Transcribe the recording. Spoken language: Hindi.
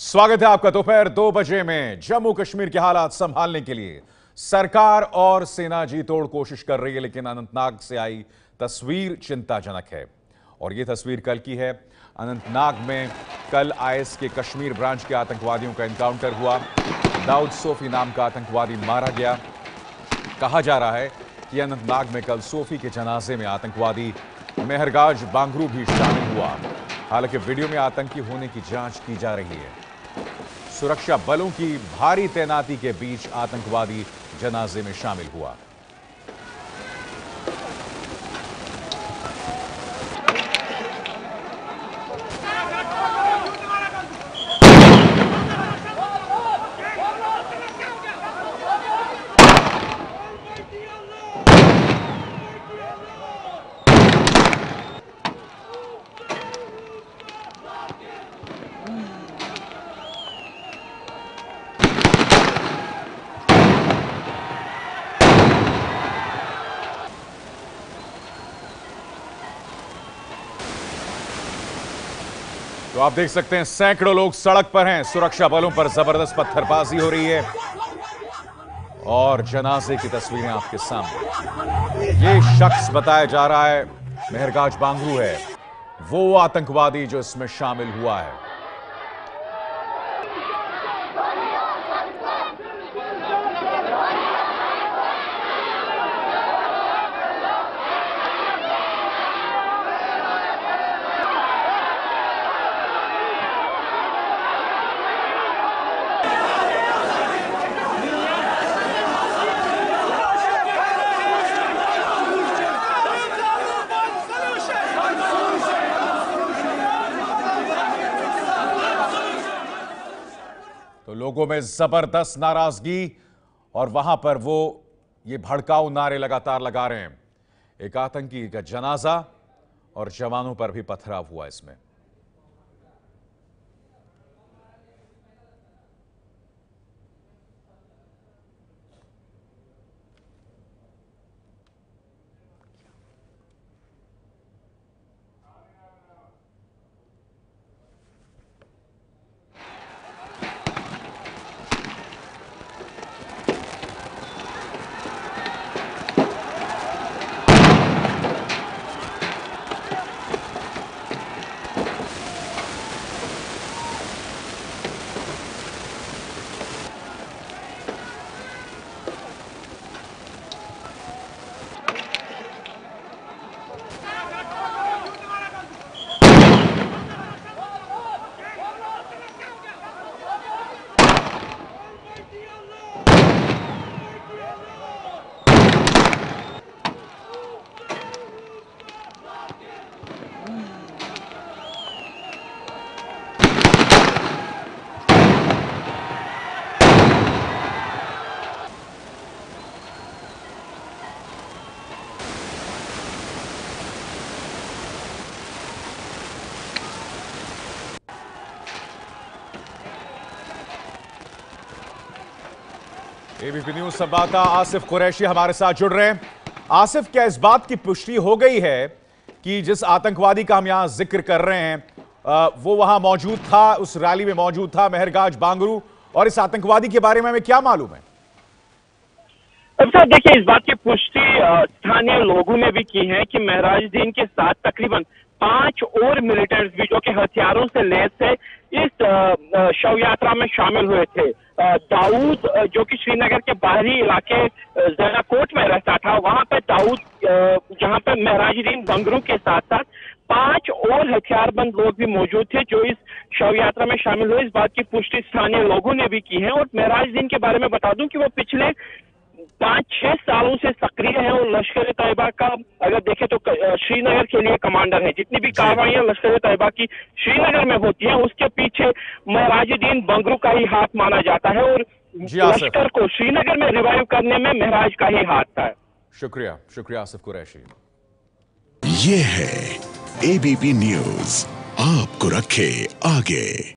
स्वागत है आपका दोपहर दो बजे में जम्मू कश्मीर के हालात संभालने के लिए। सरकार और सेना जी तोड़ कोशिश कर रही है, लेकिन अनंतनाग से आई तस्वीर चिंताजनक है। और यह तस्वीर कल की है। अनंतनाग में कल आईएस के कश्मीर ब्रांच के आतंकवादियों का एनकाउंटर हुआ। दाऊद सोफी नाम का आतंकवादी मारा गया। कहा जा रहा है कि अनंतनाग में कल सोफी के जनाजे में आतंकवादी मेहरगाज बांगरू भी शामिल हुआ। हालाँकि वीडियो में आतंकी होने की जाँच की जा रही है। सुरक्षा बलों की भारी तैनाती के बीच आतंकवादी जनाजे में शामिल हुआ। तो आप देख सकते हैं, सैकड़ों लोग सड़क पर हैं। सुरक्षा बलों पर ज़बरदस्त पत्थरबाजी हो रही है। और जनाजे की तस्वीरें आपके सामने। ये शख्स बताया जा रहा है, मेहरगाज बांगू है। वो आतंकवादी जो इसमें शामिल हुआ है। लोगों में ज़बरदस्त नाराज़गी और वहाँ पर वो ये भड़काऊ नारे लगातार लगा रहे हैं। एक आतंकी का जनाजा और जवानों पर भी पथराव हुआ इसमें। एबीपी न्यूज़ संवाददाता आसिफ कुरैशी हमारे साथ जुड़ रहे हैं। आसिफ, क्या इस बात की पुष्टि हो गई है कि जिस आतंकवादी का हम यहाँ ज़िक्र कर रहे हैं वो वहाँ मौजूद था, उस रैली में मौजूद था, मेहरगाज, बांगरू, और इस आतंकवादी के बारे में हमें क्या मालूम है? सर देखिए, इस बात की पुष्टि स्थानीय लोगों ने भी की है कि महराज दीन के साथ तकरीबन पाँच और मिलिटेंट्स भी जो कि हथियारों से लैस थे इस शव यात्रा में शामिल हुए थे। दाऊद जो कि श्रीनगर के बाहरी इलाके जराकोट में रहता था, वहाँ पर दाऊद जहाँ पे महराजुद्दीन बंगरू के साथ साथ पाँच और हथियारबंद लोग भी मौजूद थे जो इस शव यात्रा में शामिल हुए। इस बात की पुष्टि स्थानीय लोगों ने भी की है। और महराजुद्दीन के बारे में बता दूँ कि वो पिछले पाँच छह सालों से सक्रिय है और लश्कर तैयबा का। अगर देखें तो श्रीनगर के लिए कमांडर है। जितनी भी कार्रवाइयाँ लश्कर तैयबा की श्रीनगर में होती है उसके पीछे महराजुद्दीन बंगरू का ही हाथ माना जाता है और लश्कर को श्रीनगर में रिवाइव करने में महराज का ही हाथ था। शुक्रिया शुक्रिया आसिफ कुरैशी। ये है एबीपी न्यूज़ आपको रखे आगे।